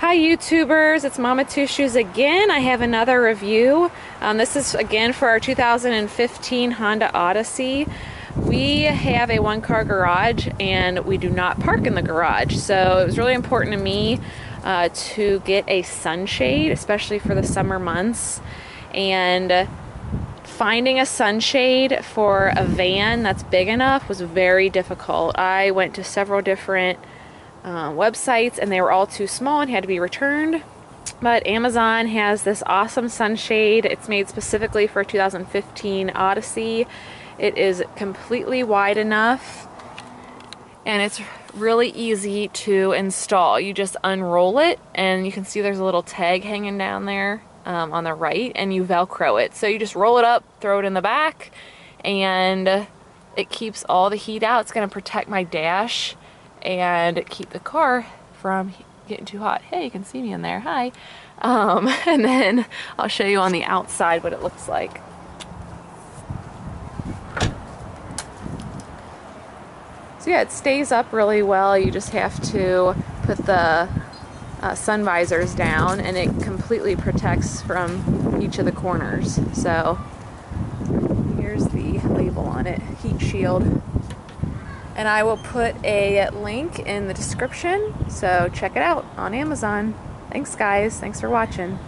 Hi YouTubers, it's Mama Two Shoes again. I have another review. Um, this is again for our 2015 Honda Odyssey. We have a one car garage and we do not park in the garage. So it was really important to me uh, to get a sunshade, especially for the summer months. And finding a sunshade for a van that's big enough was very difficult. I went to several different uh, websites and they were all too small and had to be returned. But Amazon has this awesome sunshade. It's made specifically for 2015 Odyssey. It is completely wide enough and it's really easy to install. You just unroll it and you can see there's a little tag hanging down there um, on the right and you velcro it. So you just roll it up, throw it in the back and it keeps all the heat out. It's going to protect my dash and keep the car from getting too hot. Hey, you can see me in there. Hi. Um, and then I'll show you on the outside what it looks like. So yeah, it stays up really well. You just have to put the uh, sun visors down and it completely protects from each of the corners. So here's the label on it, heat shield and I will put a link in the description. So check it out on Amazon. Thanks, guys. Thanks for watching.